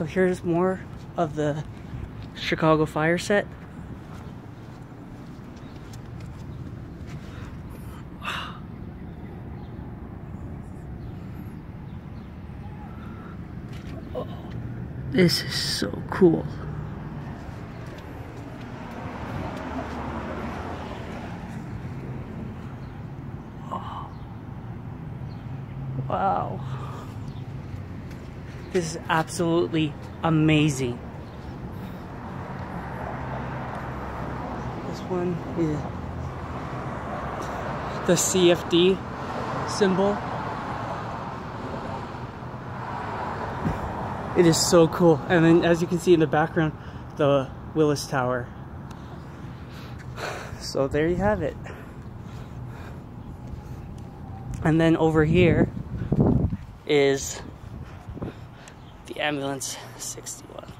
So here's more of the Chicago fire set. This is so cool. Wow. This is absolutely amazing. This one is the CFD symbol. It is so cool. And then as you can see in the background, the Willis Tower. So there you have it. And then over here is ambulance 61.